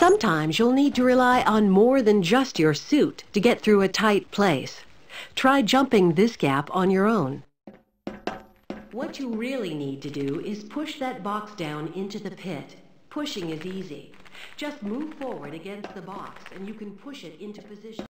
Sometimes you'll need to rely on more than just your suit to get through a tight place. Try jumping this gap on your own. What you really need to do is push that box down into the pit. Pushing is easy. Just move forward against the box and you can push it into position.